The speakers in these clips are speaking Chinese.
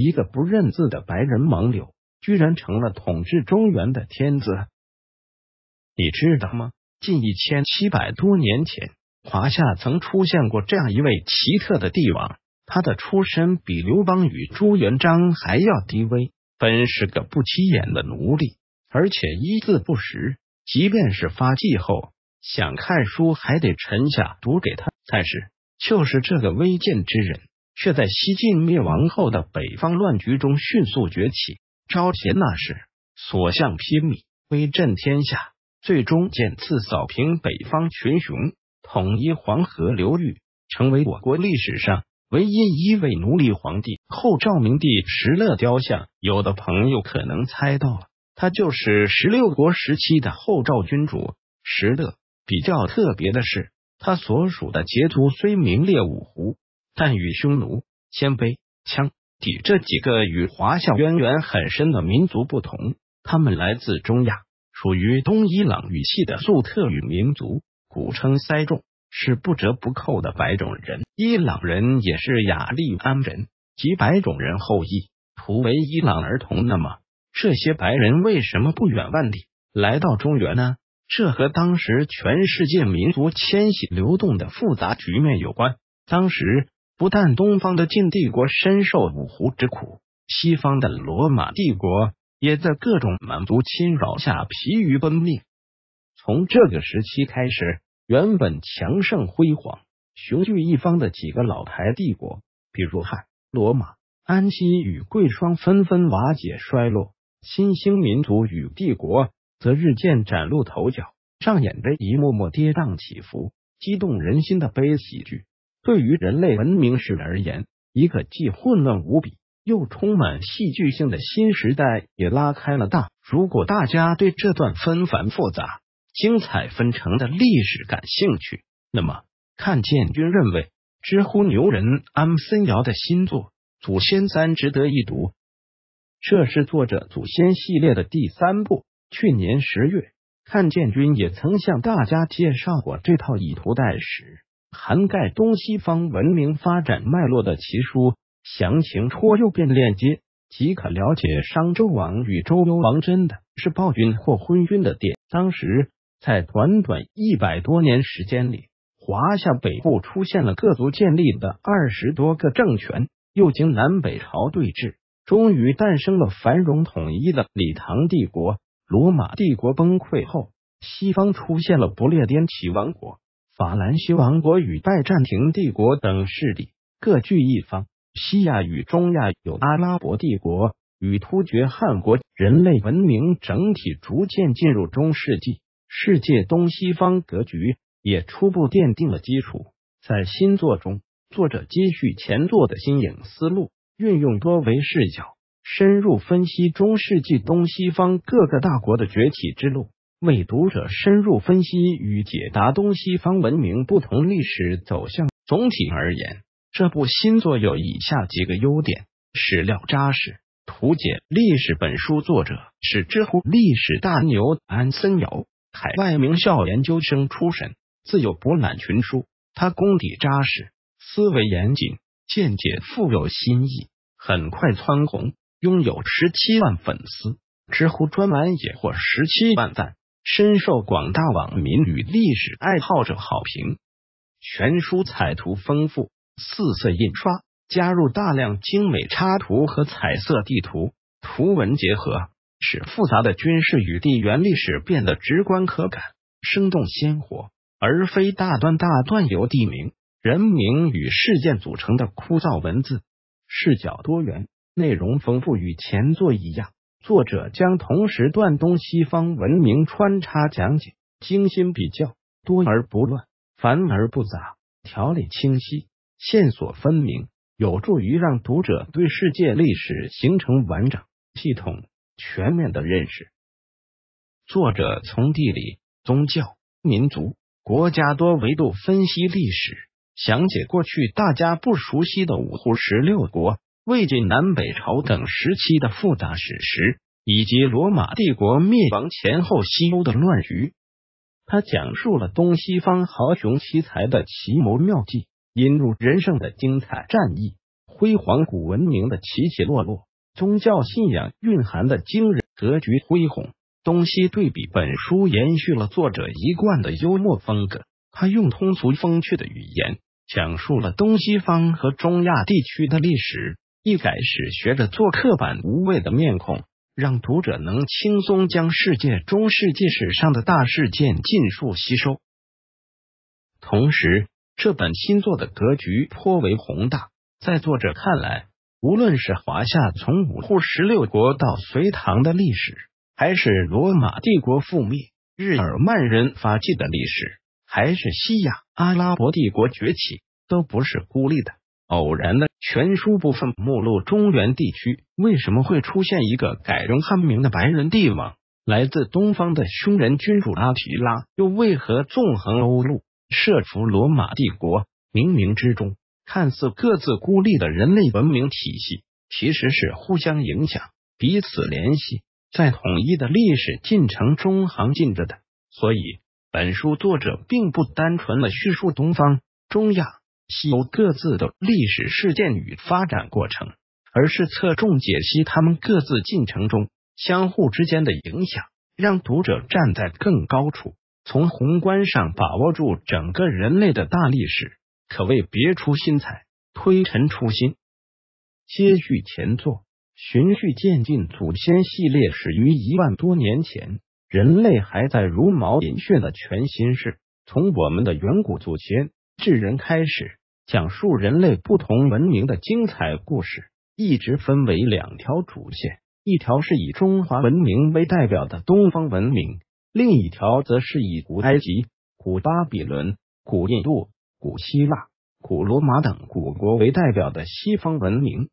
一个不认字的白人盲流，居然成了统治中原的天子。你知道吗？近一千七百多年前，华夏曾出现过这样一位奇特的帝王，他的出身比刘邦与朱元璋还要低微，本是个不起眼的奴隶，而且一字不识，即便是发迹后想看书，还得臣下读给他才是。就是这个微贱之人。却在西晋灭亡后的北方乱局中迅速崛起。招贤纳士，所向披靡，威震天下，最终渐次扫平北方群雄，统一黄河流域，成为我国历史上唯一一位奴隶皇帝。后赵明帝石勒雕像，有的朋友可能猜到了，他就是十六国时期的后赵君主石勒。比较特别的是，他所属的羯族虽名列五胡。但与匈奴、鲜卑、羌、氐这几个与华夏渊源很深的民族不同，他们来自中亚，属于东伊朗语系的粟特语民族，古称塞众，是不折不扣的白种人。伊朗人也是雅利安人及白种人后裔，图为伊朗儿童。那么，这些白人为什么不远万里来到中原呢？这和当时全世界民族迁徙流动的复杂局面有关。当时。不但东方的晋帝国深受五胡之苦，西方的罗马帝国也在各种蛮族侵扰下疲于奔命。从这个时期开始，原本强盛辉煌、雄踞一方的几个老牌帝国，比如汉、罗马、安息与贵霜，纷纷瓦解衰落；新兴民族与帝国则日渐崭露头角，上演着一幕幕跌宕起伏、激动人心的悲喜剧。对于人类文明史而言，一个既混乱无比又充满戏剧性的新时代也拉开了大。如果大家对这段纷繁复杂、精彩纷呈的历史感兴趣，那么看建军认为，知乎牛人安森尧的新作《祖先三》值得一读。这是作者祖先系列的第三部。去年十月，看建军也曾向大家介绍过这套以图代史。涵盖东西方文明发展脉络的奇书，详情戳右边链接即可了解。商纣王与周幽王真的是暴君或昏君的殿。当时在短短一百多年时间里，华夏北部出现了各族建立的二十多个政权，又经南北朝对峙，终于诞生了繁荣统一的李唐帝国。罗马帝国崩溃后，西方出现了不列颠齐王国。法兰西王国与拜占庭帝国等势力各据一方，西亚与中亚有阿拉伯帝国与突厥汗国，人类文明整体逐渐进入中世纪，世界东西方格局也初步奠定了基础。在新作中，作者接续前作的新颖思路，运用多维视角，深入分析中世纪东西方各个大国的崛起之路。为读者深入分析与解答东西方文明不同历史走向。总体而言，这部新作有以下几个优点：史料扎实，图解历史。本书作者是知乎历史大牛安森尧，海外名校研究生出身，自幼博览群书。他功底扎实，思维严谨，见解富有新意，很快蹿红，拥有十七万粉丝，知乎专栏也获十七万赞。深受广大网民与历史爱好者好评。全书彩图丰富，四色印刷，加入大量精美插图和彩色地图，图文结合，使复杂的军事与地缘历史变得直观可感、生动鲜活，而非大段大段由地名、人名与事件组成的枯燥文字。视角多元，内容丰富，与前作一样。作者将同时段东西方文明穿插讲解，精心比较，多而不乱，繁而不杂，条理清晰，线索分明，有助于让读者对世界历史形成完整、系统、全面的认识。作者从地理、宗教、民族、国家多维度分析历史，详解过去大家不熟悉的五胡十六国。魏晋南北朝等时期的复杂史实，以及罗马帝国灭亡前后西欧的乱局，他讲述了东西方豪雄奇才的奇谋妙计，引入人生的精彩战役，辉煌古文明的起起落落，宗教信仰蕴含的惊人格局恢宏，东西对比。本书延续了作者一贯的幽默风格，他用通俗风趣的语言讲述了东西方和中亚地区的历史，一改史学的做刻板无味的面孔。让读者能轻松将世界中世纪史上的大事件尽数吸收。同时，这本新作的格局颇为宏大。在作者看来，无论是华夏从五胡十六国到隋唐的历史，还是罗马帝国覆灭、日耳曼人发迹的历史，还是西亚阿拉伯帝国崛起，都不是孤立的。偶然的全书部分目录，中原地区为什么会出现一个改容汉名的白人帝王？来自东方的匈人君主阿提拉又为何纵横欧陆，设伏罗马帝国？冥冥之中，看似各自孤立的人类文明体系，其实是互相影响、彼此联系，在统一的历史进程中行进着的。所以，本书作者并不单纯的叙述东方、中亚。西欧各自的历史事件与发展过程，而是侧重解析他们各自进程中相互之间的影响，让读者站在更高处，从宏观上把握住整个人类的大历史，可谓别出心裁，推陈出新。接续前作，循序渐进祖先系列始于一万多年前，人类还在茹毛饮血的全新世，从我们的远古祖先智人开始。讲述人类不同文明的精彩故事，一直分为两条主线：一条是以中华文明为代表的东方文明，另一条则是以古埃及、古巴比伦、古印度、古希腊、古罗马等古国为代表的西方文明。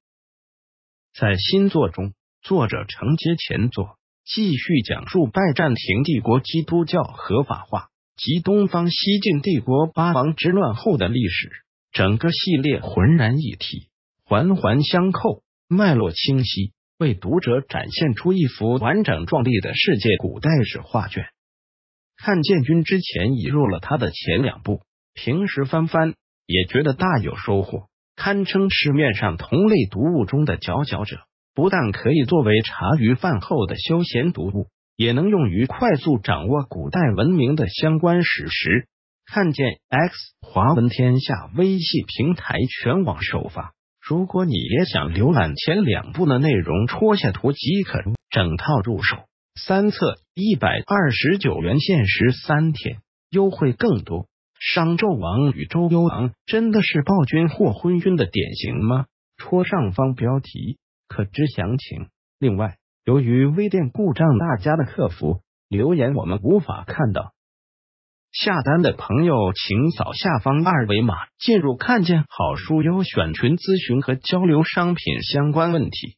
在新作中，作者承接前作，继续讲述拜占庭帝国基督教合法化及东方西晋帝国八王之乱后的历史。整个系列浑然一体，环环相扣，脉络清晰，为读者展现出一幅完整壮丽的世界古代史画卷。看建军之前已入了他的前两部，平时翻翻也觉得大有收获，堪称市面上同类读物中的佼佼者。不但可以作为茶余饭后的休闲读物，也能用于快速掌握古代文明的相关史实。看见 X 华文天下微信平台全网首发。如果你也想浏览前两部的内容，戳下图即可。整套入手三册，一百二十九元，限时三天，优惠更多。商纣王与周幽王真的是暴君或昏君的典型吗？戳上方标题，可知详情。另外，由于微店故障，大家的客服留言我们无法看到。下单的朋友，请扫下方二维码进入看见好书优选群咨询和交流商品相关问题，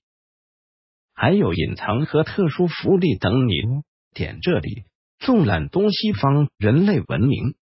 还有隐藏和特殊福利等你哦！点这里，纵览东西方人类文明。